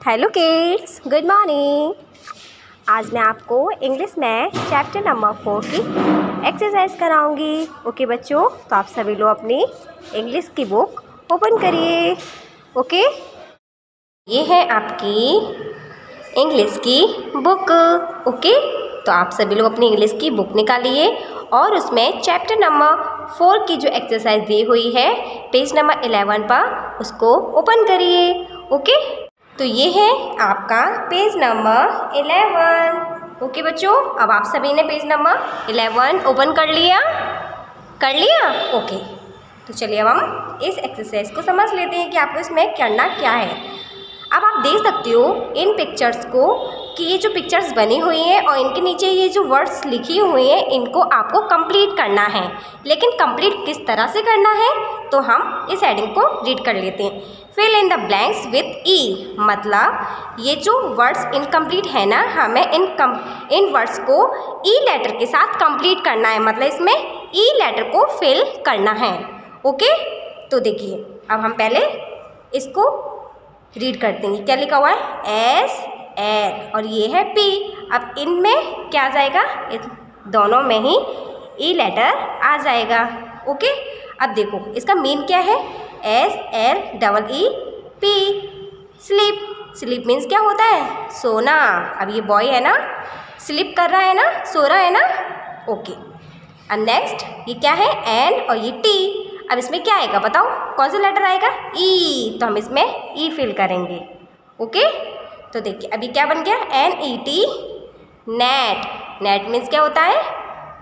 Hello kids good morning आज मैं आपको इंग्लिश में चैप्टर नंबर फोर की एक्सरसाइज कराऊँगी। ओके बच्चों तो आप सभी लोग अपनी इंग्लिश की बुक ओपन करिए। ओके ये है आपकी इंग्लिश की बुक ओके तो आप सभी लोग अपनी इंग्लिश की बुक निकालिए और उसमें चैप्टर नंबर फोर की जो एक्सरसाइज दी हुई है पेज नंबर इलेवन पर, उसको ओपन करिए। ओके तो ये है आपका पेज नंबर इलेवन। ओके बच्चों, अब आप सभी ने पेज नंबर इलेवन ओपन कर लिया। कर लिया? ओके। तो चलिए अब हम इस एक्सरसाइज को समझ लेते हैं कि आपको इसमें करना क्या है। अब आप देख सकते हो इन पिक्चर्स को कि ये जो पिक्चर्स बनी हुई हैं और इनके नीचे ये जो वर्ड्स लिखी हुई हैं, इनको आपको कंप्लीट करना है। लेकिन कंप्लीट किस तरह से करना है तो हम इस हेडिंग को रीड कर लेते हैं। Fill in the blanks with E मतलब ये जो वर्ड्स इनकम्प्लीट है ना, हमें इन कम, इन वर्ड्स को ई e लेटर के साथ कंप्लीट करना है। मतलब इसमें ई e लेटर को फिल करना है। ओके तो देखिए, अब हम पहले इसको रीड कर देंगे क्या लिखा हुआ है? एस एर और ये है पी अब इनमें क्या आ जाएगा दोनों में ही ई e लेटर आ जाएगा। ओके अब देखो, इसका मीन क्या है? S L double E P sleep sleep means क्या होता है? सोना। अब ये बॉय है ना? स्लीप कर रहा है ना? सो रहा है ना? ओके अब नेक्स्ट ये क्या है? एन और ये टी अब इसमें क्या आएगा बताओ? कौन सा लेटर आएगा? ई e, तो हम इसमें ई e फिल करेंगे. ओके तो देखिए अभी क्या बन गया? N E T net net means क्या होता है?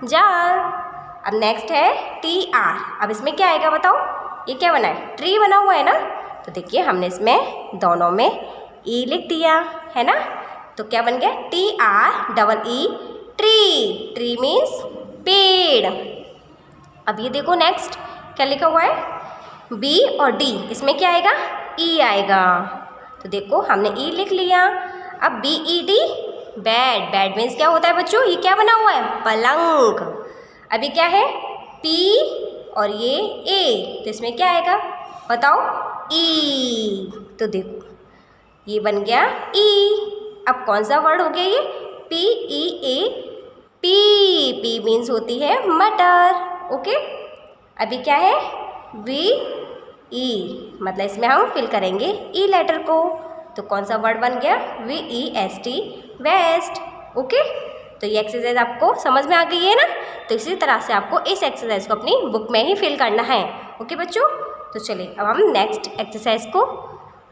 जाल. अब नेक्स्ट है टी आर अब इसमें क्या आएगा बताओ? ये क्या बना है? ट्री बना हुआ है ना? तो देखिए, हमने इसमें दोनों में ई e लिख दिया, है ना? तो क्या बन गया? T R double E tree tree means पेड़. अब ये देखो नेक्स्ट क्या लिखा हुआ है? बी और डी इसमें क्या आएगा? ई e आएगा. तो देखो, हमने ई लिख लिया. अब B E D bed bed means क्या होता है बच्चों? ये क्या बना हुआ है? पलंग. अभी क्या है? पी और ये ए तो इसमें क्या आएगा? बताओ ई तो देखो ये बन गया ई अब कौन सा वर्ड हो गया ये? P E A pea pea means होती है मटर ओके? अभी क्या है? वी ई e, मतलब इसमें हम फिल करेंगे ई e लेटर को। तो कौन सा वर्ड बन गया? V E S T vest okay? तो ये एक्सरसाइज आपको समझ में आ गई है ना? तो इसी तरह से आपको इस एक्सरसाइज को अपनी बुक में ही फिल करना है। ओके बच्चों? तो चलिए, अब हम नेक्स्ट एक्सरसाइज को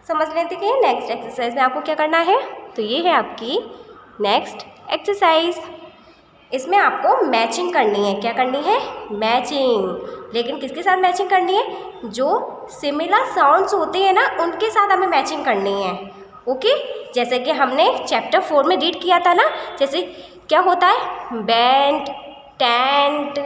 समझ लेते कि नेक्स्ट एक्सरसाइज में आपको क्या करना है? तो ये है आपकी नेक्स्ट एक्सरसाइज इसमें आपको मैचिंग करनी है। क्या करनी है? मैचिंग लेकिन किसके साथ मैचिंग करनी है? जो सिमिलर साउंड्स होते हैं ना, उनके साथ हमें मैचिंग करनी है। ओके? जैसे कि हमने चैप्टर फोर में रीड किया था ना, जैसे क्या होता है? बैंड टेंट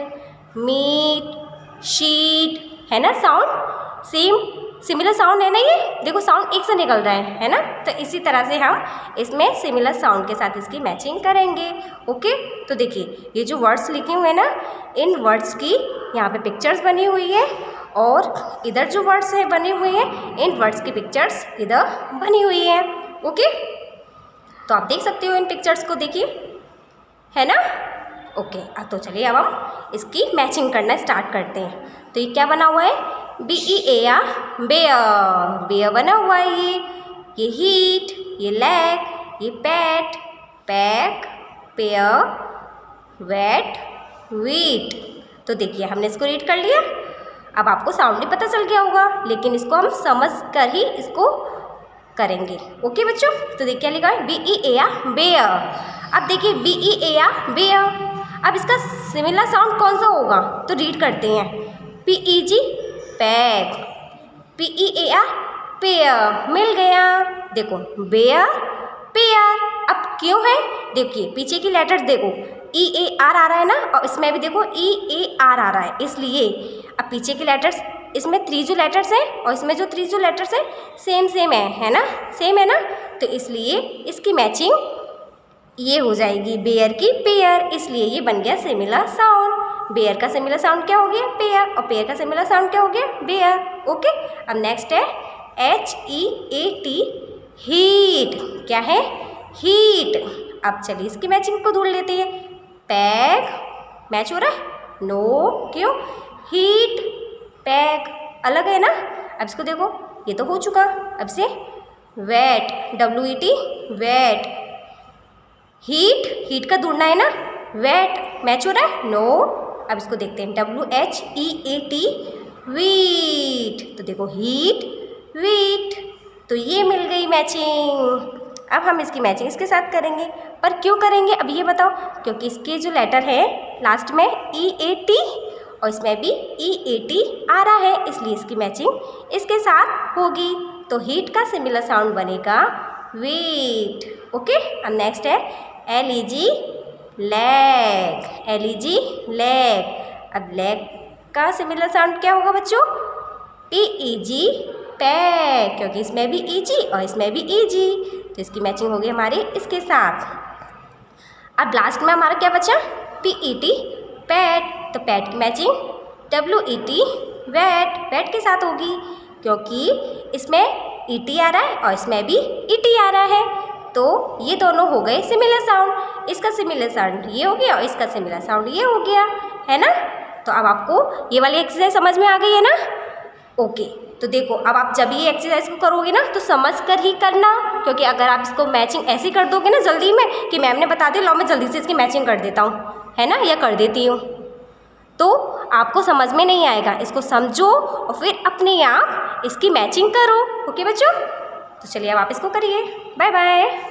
मीट शीट है ना साउंड सेम सिमिलर साउंड है ना ये? देखो साउंड एक से निकल रहा है है ना? तो इसी तरह से हम इसमें सिमिलर साउंड के साथ इसकी मैचिंग करेंगे, ओके? तो देखिए, ये जो वर्ड्स लिखे हुए हैं ना, इन वर्ड्स की यहाँ पे पिक्चर्स बनी हुई है। और इधर जो वर्ड्स है, बने हुए हैं, इन वर्ड्स की पिक्चर्स इधर बनी हुई है ओके तो आप देख सकते हो इन पिक्चर्स को, देखिए, है ना? ओके तो चलिए, अब हम इसकी मैचिंग करना स्टार्ट करते हैं। तो ये क्या बना हुआ है? B E A R bear bear बना हुआ है ये। ये हीट ये लैग ये pet peg pear wet wheat तो देखिए, हमने इसको रीड कर लिया। अब आपको साउंड भी पता चल गया होगा, लेकिन इसको हम समझ कर ही इसको करेंगे। ओके बच्चों? तो देखिए लिखा है बी ई ए आ बेयर अब देखिए बी ई ए आ बेयर अब इसका सिमिलर साउंड कौन सा होगा? तो रीड करते हैं। P E G peg P E A R pear मिल गया। देखो बेयर पेयर अब क्यों है? देखिए, पीछे की लेटर्स देखो। ई ए आर आ रहा है ना, और इसमें भी देखो ई ए आर आ रहा है। इसलिए, अब पीछे की लेटर्स इसमें थ्री जो लेटर्स हैं, और इसमें जो थ्री जो लेटर्स हैं सेम सेम है है ना? सेम है ना? तो इसलिए इसकी मैचिंग ये हो जाएगी बेयर की पेयर इसलिए ये बन गया सिमिलर साउंड बेयर का सिमिलर साउंड क्या हो गया? पेयर और पेयर का सिमिलर साउंड क्या हो गया? बेयर ओके अब नेक्स्ट है H E A T heat क्या है? हीट अब चलिए इसकी मैचिंग को ढूंढ लेते हैं। पैग मैच हो रहा है? नो क्यों? हीट पैग अलग है ना? अब इसको देखो, ये तो हो चुका। अब से wet W E T wet heat heat का ढूंढना है ना? वेट मैच हो रहा है? नो अब इसको देखते हैं। W H E A T wheat तो देखो हीट वीट तो ये मिल गई मैचिंग अब हम इसकी मैचिंग इसके साथ करेंगे। पर क्यों करेंगे? अब ये बताओ, क्योंकि इसके जो लेटर है लास्ट में ई ए टी और इसमें भी ई ए टी आ रहा है, इसलिए इसकी मैचिंग इसके साथ होगी। तो हीट का सिमिलर साउंड बनेगा। वेट ओके अब नेक्स्ट है L E G leg L E G leg अब लेग का सिमिलर साउंड क्या होगा बच्चों? पी ई जी पैक क्योंकि इसमें भी ई जी और इसमें भी ई जी तो इसकी मैचिंग होगी हमारी इसके साथ। अब लास्ट में हमारा क्या बचा? पी ई टी पैट तो पैट की matching W E T wet wet के साथ होगी, क्योंकि इसमें ई टी आ रहा है और इसमें भी ई टी आ रहा है। तो ये दोनों हो गए सिमिलर साउंड इसका सिमिलर साउंड ये हो गया और इसका सिमिलर साउंड ये हो गया, है ना? तो अब आपको ये वाली एक्सरसाइज समझ में आ गई है ना? ओके तो देखो, अब आप जब ये एक्सरसाइज को करोगे ना तो समझ कर ही करना। क्योंकि अगर आप इसको मैचिंग ऐसे कर दोगे ना जल्दी में, कि मैम ने बता दिया लो मैं जल्दी से इसकी मैचिंग कर देता हूँ। है ना? या कर देती हूँ। तो आपको समझ में नहीं आएगा। इसको समझो और फिर अपने आप इसकी मैचिंग करो। ओके बच्चों? तो चलिए, अब आप इसको करिए। Bye bye